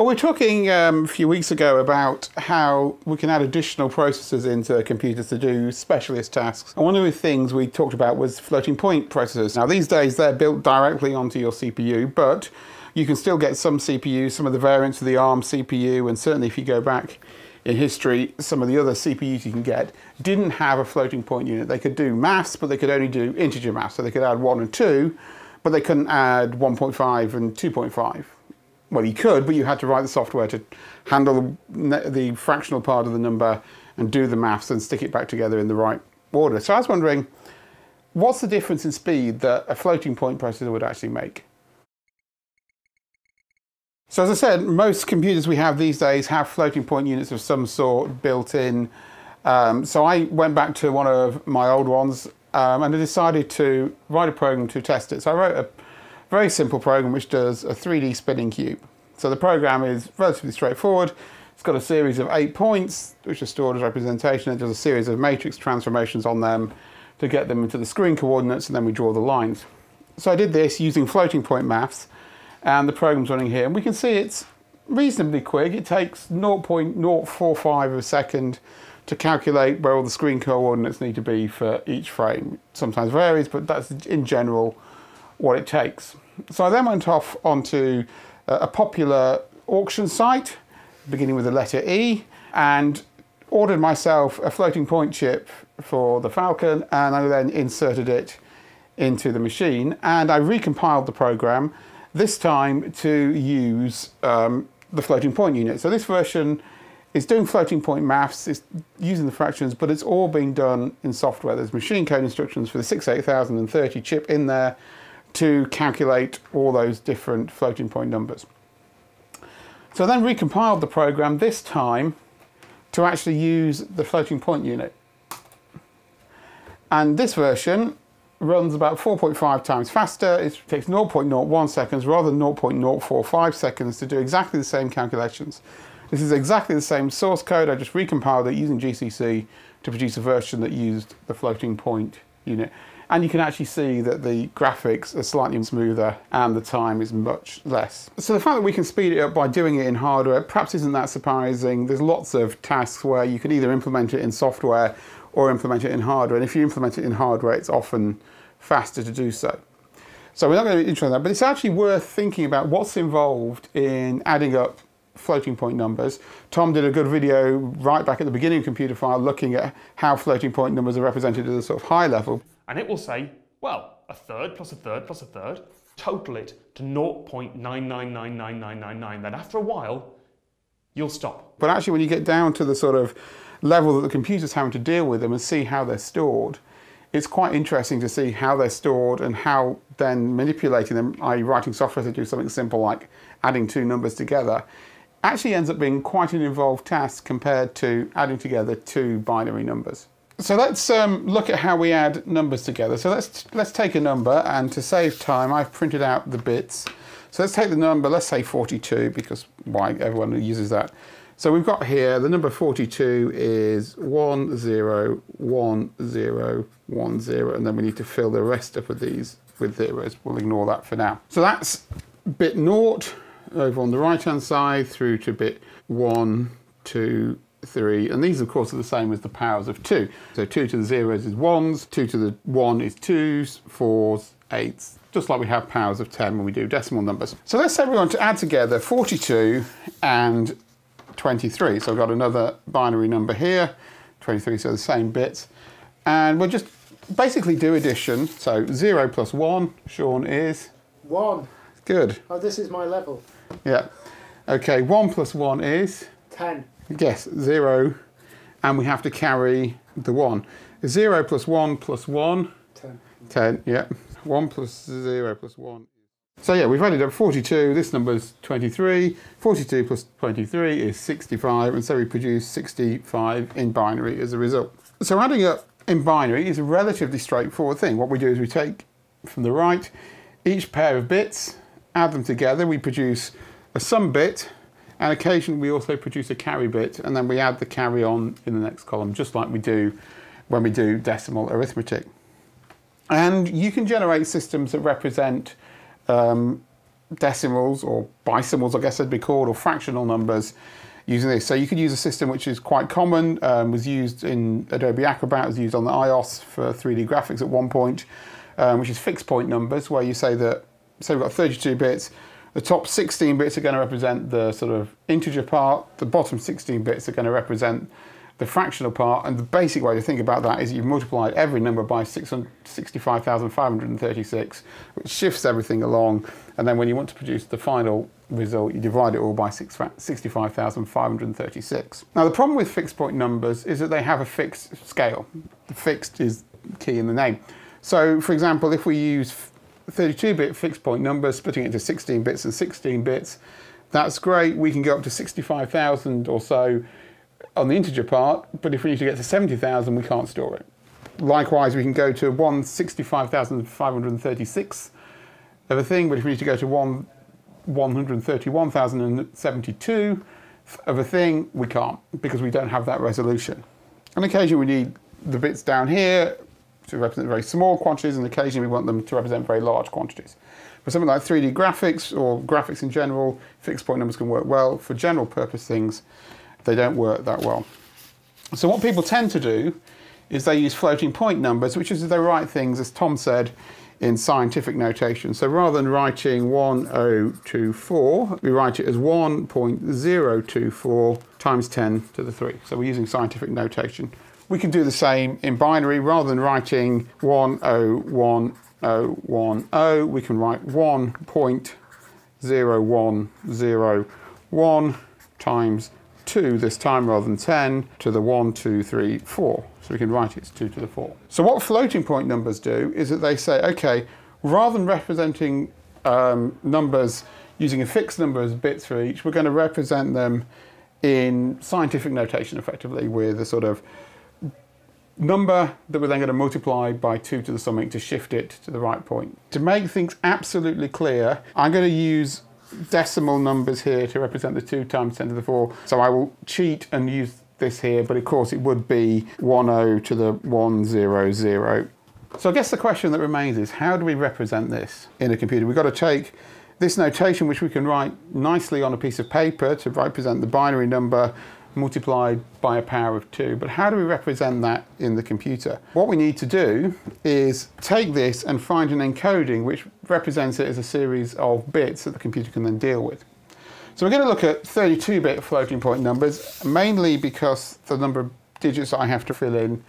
Well, we were talking um, a few weeks ago about how we can add additional processors into computers to do specialist tasks. And one of the things we talked about was floating point processors. Now, these days they're built directly onto your CPU, but you can still get some CPUs, some of the variants of the ARM CPU, and certainly if you go back in history, some of the other CPUs you can get didn't have a floating point unit. They could do maths, but they could only do integer maths. So they could add one and two, but they couldn't add 1.5 and 2.5 well, you could, but you had to write the software to handle the, the, fractional part of the number and do the maths and stick it back together in the right order. So I was wondering, what's the difference in speed that a floating point processor would actually make? So as I said, most computers we have these days have floating point units of some sort built in. Um, so I went back to one of my old ones um, and I decided to write a program to test it. So I wrote a very simple program which does a 3D spinning cube. So the program is relatively straightforward. It's got a series of eight points which are stored as representation. It does a series of matrix transformations on them to get them into the screen coordinates and then we draw the lines. So I did this using floating point maths and the program's running here. And we can see it's reasonably quick. It takes 0.045 of a second to calculate where all the screen coordinates need to be for each frame. Sometimes varies, but that's in general what it takes. So I then went off onto a popular auction site, beginning with the letter E, and ordered myself a floating point chip for the Falcon, and I then inserted it into the machine, and I recompiled the program, this time to use um, the floating point unit. So this version is doing floating point maths, it's using the fractions, but it's all being done in software. There's machine code instructions for the 68030 chip in there, to calculate all those different floating point numbers. So I then recompiled the program this time to actually use the floating point unit. And this version runs about 4.5 times faster. It takes 0.01 seconds rather than 0.045 seconds to do exactly the same calculations. This is exactly the same source code. I just recompiled it using GCC to produce a version that used the floating point unit and you can actually see that the graphics are slightly smoother and the time is much less. So the fact that we can speed it up by doing it in hardware perhaps isn't that surprising. There's lots of tasks where you can either implement it in software or implement it in hardware, and if you implement it in hardware, it's often faster to do so. So we're not going to be interested in that, but it's actually worth thinking about what's involved in adding up floating point numbers. Tom did a good video right back at the beginning of Computerphile looking at how floating point numbers are represented at a sort of high level and it will say, well, a third plus a third plus a third, total it to 0.9999999. Then after a while, you'll stop. But actually, when you get down to the sort of level that the computer's having to deal with them and see how they're stored, it's quite interesting to see how they're stored and how then manipulating them, i.e. writing software to do something simple like adding two numbers together, actually ends up being quite an involved task compared to adding together two binary numbers. So let's um, look at how we add numbers together. So let's, let's take a number and to save time I've printed out the bits. So let's take the number, let's say 42 because why everyone uses that. So we've got here, the number 42 is 1, 0, 1, 0, 1, 0, and then we need to fill the rest up of these with zeros. We'll ignore that for now. So that's bit 0 over on the right hand side through to bit 1, 2, 3, and these of course are the same as the powers of 2. So 2 to the zeros is 1s, 2 to the 1 is 2s, 4s, 8s, just like we have powers of 10 when we do decimal numbers. So let's say we want to add together 42 and 23. So I've got another binary number here, 23, so the same bits. And we'll just basically do addition. So 0 plus 1, Sean, is? 1. Good. Oh, this is my level. Yeah. Okay, 1 plus 1 is? 10 yes, 0, and we have to carry the 1. 0 plus 1 plus 1? 10. 10, yeah. 1 plus 0 plus 1. So yeah, we've added up 42, this number is 23, 42 plus 23 is 65, and so we produce 65 in binary as a result. So adding up in binary is a relatively straightforward thing. What we do is we take from the right each pair of bits, add them together, we produce a sum bit, and occasionally we also produce a carry bit and then we add the carry on in the next column, just like we do when we do decimal arithmetic. And you can generate systems that represent um, decimals or bisimals, I guess they'd be called, or fractional numbers using this. So you could use a system which is quite common, um, was used in Adobe Acrobat, was used on the iOS for 3D graphics at one point, um, which is fixed point numbers, where you say that, say we've got 32 bits, the top 16 bits are going to represent the sort of integer part, the bottom 16 bits are going to represent the fractional part, and the basic way to think about that is you've multiplied every number by 65,536, which shifts everything along, and then when you want to produce the final result, you divide it all by 65,536. Now the problem with fixed point numbers is that they have a fixed scale. The fixed is key in the name. So for example, if we use 32-bit fixed point numbers, splitting it into 16 bits and 16 bits, that's great. We can go up to 65,000 or so on the integer part, but if we need to get to 70,000, we can't store it. Likewise, we can go to 165,536 of a thing, but if we need to go to 1 131,072 of a thing, we can't because we don't have that resolution. On occasion, we need the bits down here to represent very small quantities, and occasionally we want them to represent very large quantities. For something like 3D graphics or graphics in general, fixed point numbers can work well. For general purpose things, they don't work that well. So what people tend to do is they use floating point numbers, which is they write things, as Tom said, in scientific notation. So rather than writing 1024, we write it as 1.024 times 10 to the 3. So we're using scientific notation. We can do the same in binary. Rather than writing 101010, we can write 1.0101 times 2 this time rather than 10 to the 1, 2, 3, 4. So we can write it as 2 to the 4. So what floating point numbers do is that they say, okay, rather than representing um, numbers using a fixed number as bits for each, we're going to represent them in scientific notation effectively with a sort of number that we're then going to multiply by 2 to the something to shift it to the right point. To make things absolutely clear, I'm going to use decimal numbers here to represent the 2 times 10 to the 4. So I will cheat and use this here, but of course it would be 10 to the 100. So I guess the question that remains is how do we represent this in a computer? We've got to take this notation, which we can write nicely on a piece of paper to represent the binary number multiplied by a power of 2. But how do we represent that in the computer? What we need to do is take this and find an encoding which represents it as a series of bits that the computer can then deal with. So we're going to look at 32-bit floating point numbers, mainly because the number of digits I have to fill in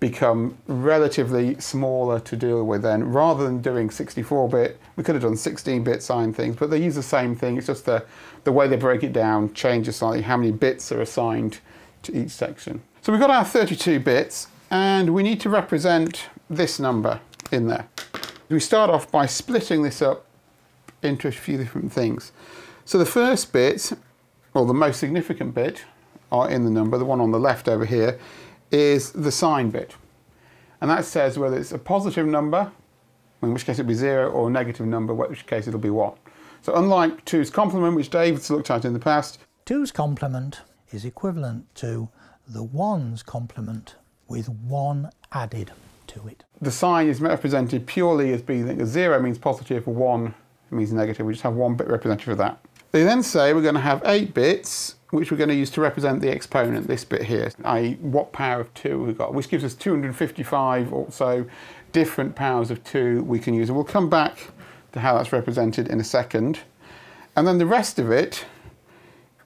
become relatively smaller to deal with then. Rather than doing 64-bit, we could have done 16-bit sign things, but they use the same thing. It's just the, the way they break it down changes slightly, how many bits are assigned to each section. So we've got our 32 bits, and we need to represent this number in there. We start off by splitting this up into a few different things. So the first bit, or the most significant bit, are in the number, the one on the left over here, is the sign bit. And that says whether it's a positive number, in which case it'll be zero, or a negative number, in which case it'll be one. So unlike 2's complement, which David's looked at in the past, 2's complement is equivalent to the 1's complement with 1 added to it. The sign is represented purely as being a 0 means positive, 1 means negative. We just have one bit representative of that. They then say we're going to have 8 bits which we're going to use to represent the exponent, this bit here, i.e. what power of 2 we've got, which gives us 255 or so different powers of 2 we can use. And we'll come back to how that's represented in a second. And then the rest of it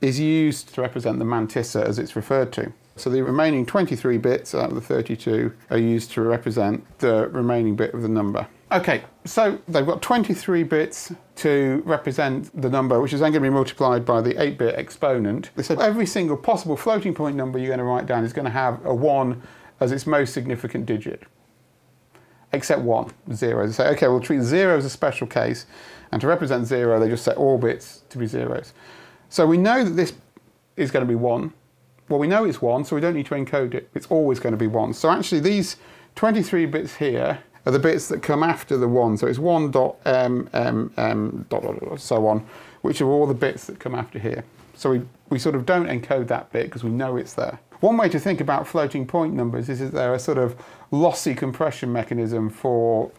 is used to represent the mantissa as it's referred to. So the remaining 23 bits out of the 32 are used to represent the remaining bit of the number. Okay, so they've got 23 bits to represent the number, which is then going to be multiplied by the 8-bit exponent. They said every single possible floating point number you're going to write down is going to have a 1 as its most significant digit, except 1, 0. They say, okay, we'll treat 0 as a special case, and to represent 0, they just set all bits to be zeros. So we know that this is going to be 1. Well, we know it's 1, so we don't need to encode it. It's always going to be 1. So actually, these 23 bits here are the bits that come after the 1. So it's 1 dot m, m, m, dot, dot, dot, so on, which are all the bits that come after here. So we, we sort of don't encode that bit because we know it's there. One way to think about floating point numbers is that they're a sort of lossy compression mechanism for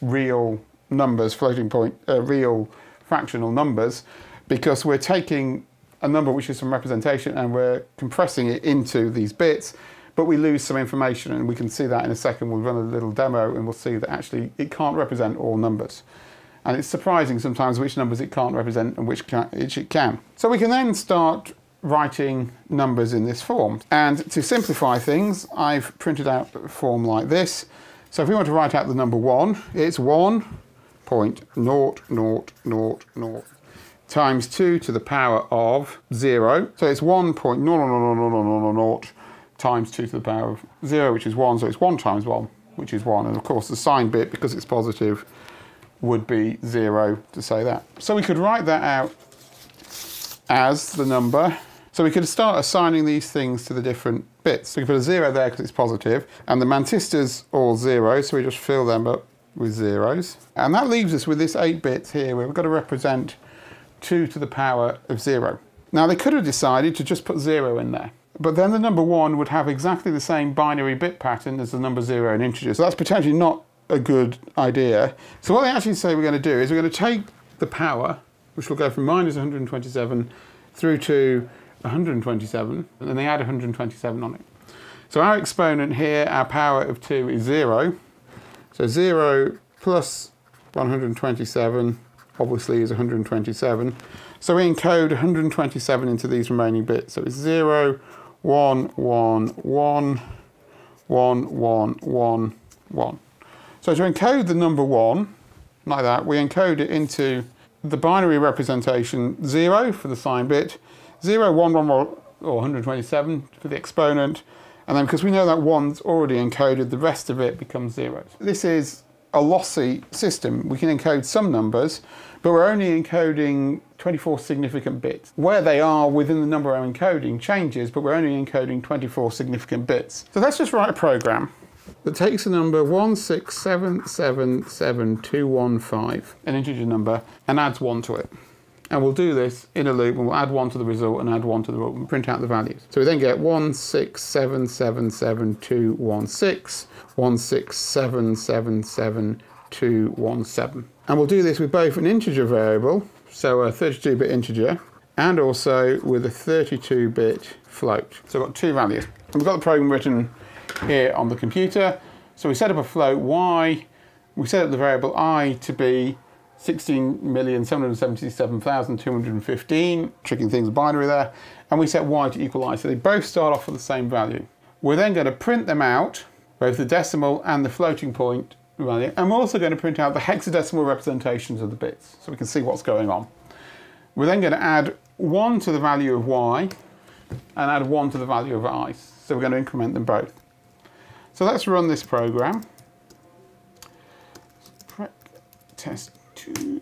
real numbers, floating point, uh, real fractional numbers because we're taking a number which is some representation and we're compressing it into these bits, but we lose some information and we can see that in a second. We'll run a little demo and we'll see that actually it can't represent all numbers. And it's surprising sometimes which numbers it can't represent and which, can, which it can. So we can then start writing numbers in this form. And to simplify things, I've printed out a form like this. So if we want to write out the number one, it's one point naught naught naught naught times 2 to the power of 0. So it's 1.00000 times 2 to the power of 0, which is 1. So it's 1 times 1, which is 1. And of course, the sign bit, because it's positive, would be 0 to say that. So we could write that out as the number. So we could start assigning these things to the different bits. We can put a 0 there because it's positive, and the mantissa's all 0, so we just fill them up with zeros. And that leaves us with this 8 bits here, where we've got to represent 2 to the power of 0. Now they could have decided to just put 0 in there, but then the number 1 would have exactly the same binary bit pattern as the number 0 in integers. So that's potentially not a good idea. So what they actually say we're going to do is we're going to take the power, which will go from minus 127 through to 127, and then they add 127 on it. So our exponent here, our power of 2 is 0. So 0 plus 127 obviously is 127. So we encode 127 into these remaining bits. So it's 0, 1, 1, 1, 1, 1, 1, 1. So to encode the number 1, like that, we encode it into the binary representation 0 for the sign bit, 0, 1, 1, 1 or 127 for the exponent, and then because we know that 1's already encoded, the rest of it becomes zeros. This is a lossy system. We can encode some numbers, but we're only encoding 24 significant bits. Where they are within the number I'm encoding changes, but we're only encoding 24 significant bits. So let's just write a program that takes a number 167772215, an integer number, and adds 1 to it. And we'll do this in a loop, and we'll add 1 to the result and add 1 to the result and print out the values. So we then get 167777216, 167777217. And we'll do this with both an integer variable, so a 32-bit integer, and also with a 32-bit float. So we've got two values. And we've got the program written here on the computer. So we set up a float y, we set up the variable i to be 16,777,215, tricking things binary there, and we set y to equal i, so they both start off with the same value. We're then going to print them out, both the decimal and the floating point value, and we're also going to print out the hexadecimal representations of the bits, so we can see what's going on. We're then going to add 1 to the value of y, and add 1 to the value of i, so we're going to increment them both. So let's run this program. Test two.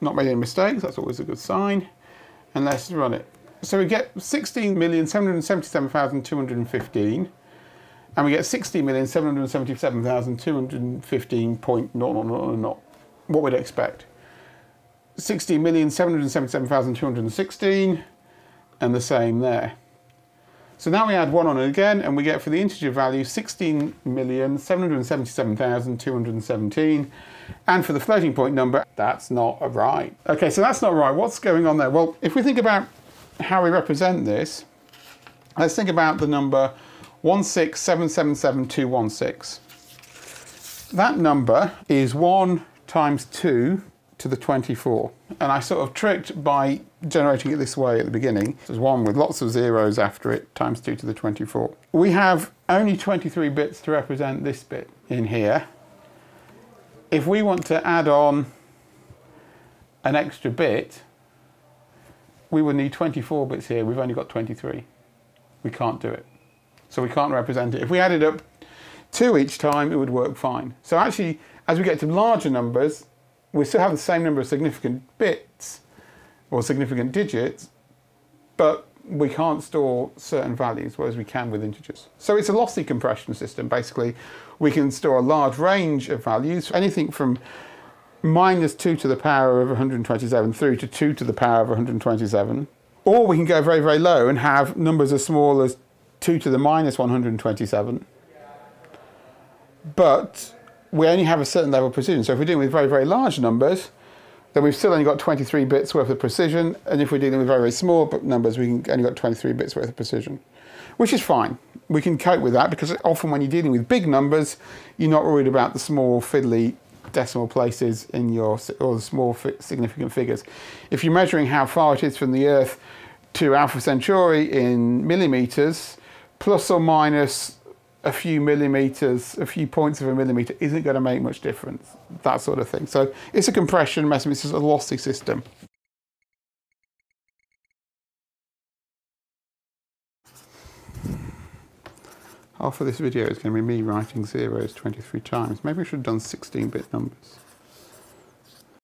Not made any mistakes, that's always a good sign. And let's run it. So we get 16,777,215 and we get 60,777,215.000. What we'd expect. 60,777,216 and the same there. So now we add one on again and we get for the integer value 16,777,217 and for the floating point number, that's not right. Okay, so that's not right. What's going on there? Well, if we think about how we represent this, let's think about the number 16777,216. That number is 1 times 2 to the 24. And I sort of tricked by generating it this way at the beginning. There's one with lots of zeros after it, times 2 to the 24. We have only 23 bits to represent this bit in here. If we want to add on an extra bit, we would need 24 bits here. We've only got 23. We can't do it. So we can't represent it. If we added up two each time, it would work fine. So actually, as we get to larger numbers, we still have the same number of significant bits or significant digits, but we can't store certain values, whereas we can with integers. So it's a lossy compression system, basically. We can store a large range of values, anything from minus 2 to the power of 127 through to 2 to the power of 127. Or we can go very, very low and have numbers as small as 2 to the minus 127. But we only have a certain level of precision. So if we're dealing with very, very large numbers, then we've still only got 23 bits worth of precision. And if we're dealing with very, very small numbers, we can only got 23 bits worth of precision, which is fine. We can cope with that because often when you're dealing with big numbers, you're not worried about the small fiddly decimal places in your or the small significant figures. If you're measuring how far it is from the Earth to Alpha Centauri in millimeters, plus or minus a few millimeters, a few points of a millimeter isn't going to make much difference. That sort of thing. So it's a compression measurement, It's a lossy system. Half of this video is going to be me writing zeros 23 times. Maybe I should have done 16-bit numbers.